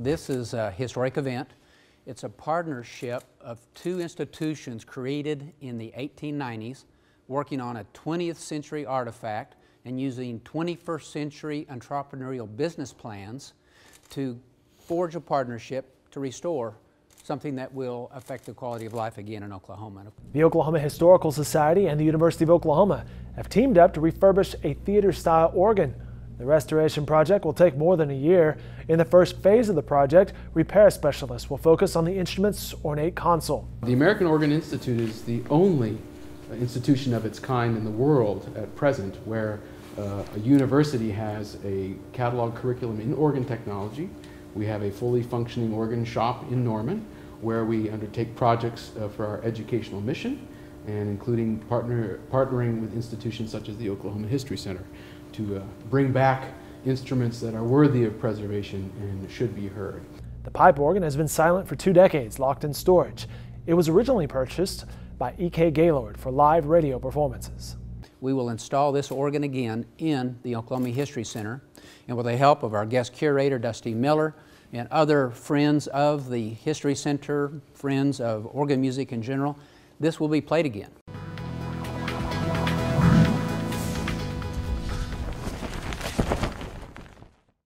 This is a historic event. It's a partnership of two institutions created in the 1890s working on a 20th century artifact and using 21st century entrepreneurial business plans to forge a partnership to restore something that will affect the quality of life again in Oklahoma. The Oklahoma Historical Society and the University of Oklahoma have teamed up to refurbish a theater style organ. The restoration project will take more than a year. In the first phase of the project, repair specialists will focus on the instrument's ornate console. The American Organ Institute is the only institution of its kind in the world at present where uh, a university has a catalog curriculum in organ technology. We have a fully functioning organ shop in Norman where we undertake projects uh, for our educational mission and including partner, partnering with institutions such as the Oklahoma History Center to uh, bring back instruments that are worthy of preservation and should be heard. The pipe organ has been silent for two decades, locked in storage. It was originally purchased by E.K. Gaylord for live radio performances. We will install this organ again in the Oklahoma History Center, and with the help of our guest curator, Dusty Miller, and other friends of the History Center, friends of organ music in general, this will be played again.